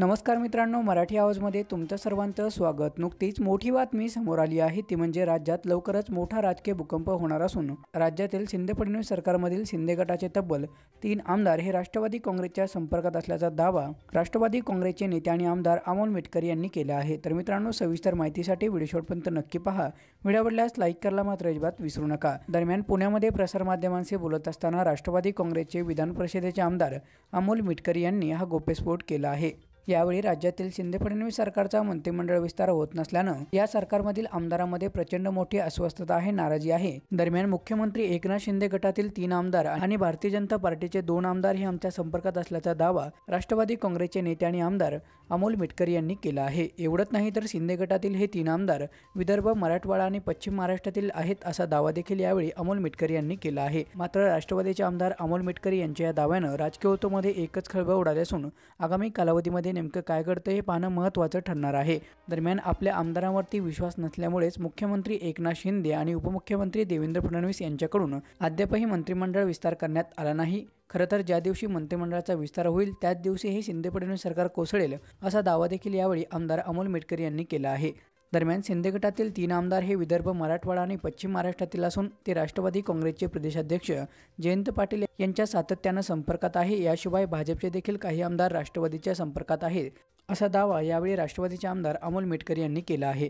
नमस्कार मित्रांनो मराठी आवाजमध्ये तुमचं सर्वांचं स्वागत. नुकतीच मोठी बातमी समोर आली आहे. ती म्हणजे राज्यात लवकरच मोठा राजकीय भूकंप होणार असून राज्यातील शिंदे फडणवीस सरकारमधील शिंदे गटाचे तब्बल तीन आमदार हे राष्ट्रवादी काँग्रेसच्या संपर्कात असल्याचा दावा राष्ट्रवादी काँग्रेसचे नेते आणि आमदार अमोल मिटकरी यांनी केला आहे. तर मित्रांनो सविस्तर माहितीसाठी व्हिडिओ शॉटपर्यंत नक्की पहा. व्हिडिओ आवडल्यास लाईक करायला मात्र अजिबात विसरू नका. दरम्यान पुण्यामध्ये प्रसारमाध्यमांशी बोलत असताना राष्ट्रवादी काँग्रेसचे विधान परिषदेचे आमदार अमोल मिटकरी यांनी हा गोप्यस्फोट केला आहे. यावेळी राज्यातील शिंदे फडणवीस सरकारचा मंत्रिमंडळ विस्तार होत नसल्यानं या सरकारमधील आमदारांमध्ये प्रचंड मोठी अस्वस्थता आहे नाराजी आहे. दरम्यान मुख्यमंत्री एकनाथ शिंदे गटातील तीन आमदार आणि भारतीय जनता पार्टीचे दोन आमदार हे आमच्या संपर्कात असल्याचा दावा राष्ट्रवादी काँग्रेसचे नेते आणि आमदार अमोल मिटकरी यांनी केला आहे. एवढंच नाही तर शिंदे गटातील हे तीन आमदार विदर्भ मराठवाडा आणि पश्चिम महाराष्ट्रातील आहेत असा दावा देखील यावेळी अमोल मिटकरी यांनी केला आहे. मात्र राष्ट्रवादीचे आमदार अमोल मिटकरी यांच्या या दाव्यानं राजकीय होतोमध्ये एकच खळबळ उडाली असून आगामी कालावधीमध्ये नेमकं काय घडतं हे पाहणं महत्त्वाचं ठरणार आहे. दरम्यान आपल्या आमदारांवरती विश्वास नसल्यामुळेच मुख्यमंत्री एकनाथ शिंदे आणि उपमुख्यमंत्री देवेंद्र फडणवीस यांच्याकडून अद्यापही मंत्रिमंडळ विस्तार करण्यात आला नाही. खरं तर ज्या दिवशी मंत्रिमंडळाचा विस्तार होईल त्याच दिवशी हे शिंदे फडणवीस सरकार कोसळेल असा दावा देखील यावेळी आमदार अमोल मेटकरी यांनी केला आहे. दरम्यान शिंदे गटातील तीन आमदार हे विदर्भ मराठवाडा आणि पश्चिम महाराष्ट्रातील असून ते राष्ट्रवादी काँग्रेसचे प्रदेशाध्यक्ष. जयंत पाटील यांच्या सातत्यानं संपर्कात आहे याशिवाय भाजपचे देखील काही आमदार राष्ट्रवादीच्या संपर्कात आहेत असा दावा यावेळी राष्ट्रवादीचे आमदार अमोल मेटकर यांनी केला आहे.